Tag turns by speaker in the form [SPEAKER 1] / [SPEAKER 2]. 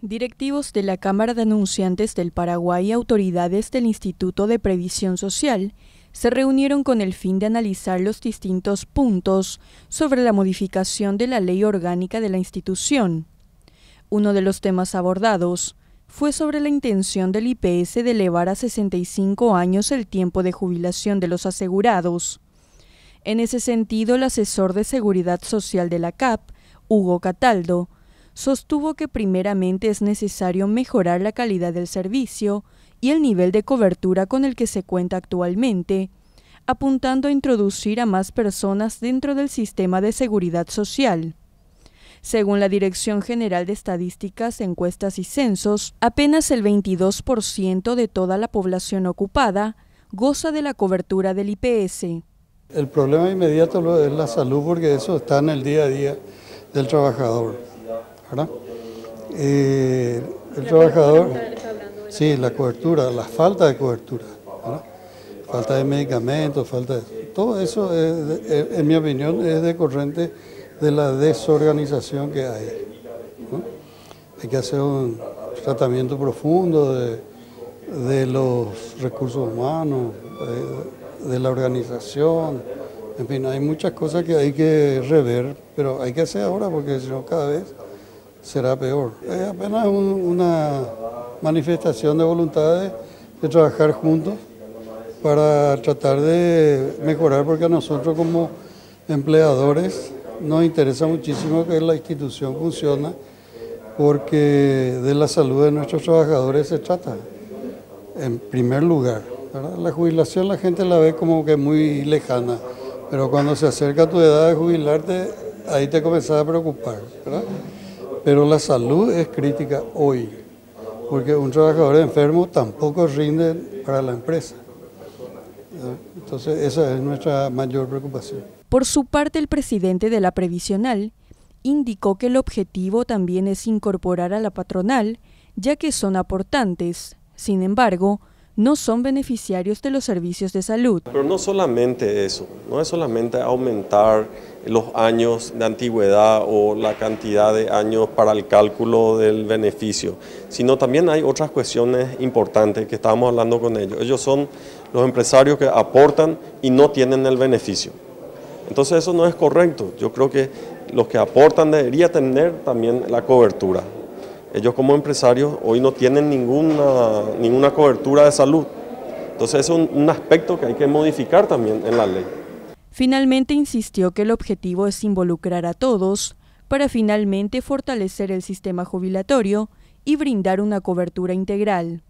[SPEAKER 1] Directivos de la Cámara de Anunciantes del Paraguay y autoridades del Instituto de Previsión Social se reunieron con el fin de analizar los distintos puntos sobre la modificación de la ley orgánica de la institución. Uno de los temas abordados fue sobre la intención del IPS de elevar a 65 años el tiempo de jubilación de los asegurados. En ese sentido, el asesor de Seguridad Social de la CAP, Hugo Cataldo, sostuvo que primeramente es necesario mejorar la calidad del servicio y el nivel de cobertura con el que se cuenta actualmente, apuntando a introducir a más personas dentro del sistema de seguridad social. Según la Dirección General de Estadísticas, Encuestas y Censos, apenas el 22% de toda la población ocupada goza de la cobertura del IPS.
[SPEAKER 2] El problema inmediato es la salud porque eso está en el día a día del trabajador. Eh, el trabajador, sí, la cobertura, la falta de cobertura, falta de medicamentos, falta de, todo eso, en mi opinión, es de corriente de la desorganización que hay. Hay que hacer un tratamiento profundo de, de los recursos humanos, de, de la organización, en fin, hay muchas cosas que hay que rever, pero hay que hacer ahora porque si no cada vez será peor. Es apenas una manifestación de voluntad de, trabajar juntos para tratar de mejorar, porque a nosotros como empleadores nos interesa muchísimo que la institución funcione, porque de la salud de nuestros trabajadores se trata, en primer lugar. La jubilación la gente la ve como que muy lejana, pero cuando se acerca tu edad de jubilarte, ahí te comienzas a preocupar. Pero la salud es crítica hoy, porque un trabajador enfermo tampoco rinde para la empresa. Entonces esa es nuestra mayor preocupación.
[SPEAKER 1] Por su parte, el presidente de la Previsional indicó que el objetivo también es incorporar a la patronal, ya que son aportantes. Sin embargo, no son beneficiarios de los servicios de salud.
[SPEAKER 3] Pero no solamente eso, no es solamente aumentar los años de antigüedad o la cantidad de años para el cálculo del beneficio, sino también hay otras cuestiones importantes que estábamos hablando con ellos. Ellos son los empresarios que aportan y no tienen el beneficio. Entonces eso no es correcto. Yo creo que los que aportan deberían tener también la cobertura. Ellos como empresarios hoy no tienen ninguna, ninguna cobertura de salud. Entonces es un, un aspecto que hay que modificar también en la ley.
[SPEAKER 1] Finalmente insistió que el objetivo es involucrar a todos para finalmente fortalecer el sistema jubilatorio y brindar una cobertura integral.